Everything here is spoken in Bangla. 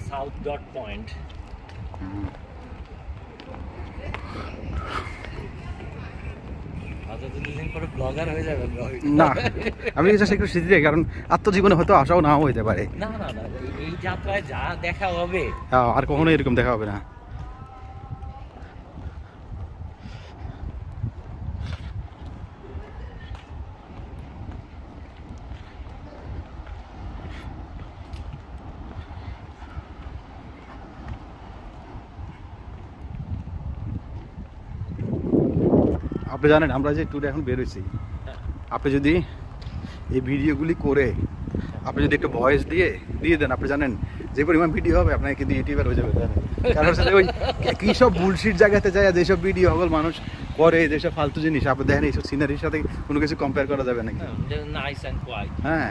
সাউথ ডট পয়েন্ট হয়ে না আমি জাস্ট একটু স্মৃতি দিই, কারণ আত্মজীবনে হয়তো আশাও নাও হইতে পারে। না না না এই- এই যাত্রায় যা দেখা হবে। আর কখনো এরকম দেখা হবে না। আপনি জানেন আমরা যে ট্যুরে এখন বেরোইছি আপনি যদি এই ভিডিওগুলি করে আপনি যদি একটু ভয়েস দিয়ে দিয়ে দেন আপনি জানেন যে পরিমাণ ভিডিও হবে আপনাকে কিন্তু ইউটিউবার হয়ে যাবে? কারণ হচ্ছে ওই কি সব বুলশিট জায়গাতে যায় যেসব ভিডিও হল মানুষ করে যেসব ফালতু জিনিস। আপনি দেখেন এইসব সিনারির সাথে কোনো কিছু কম্পেয়ার করা যাবে নাকি? হ্যাঁ।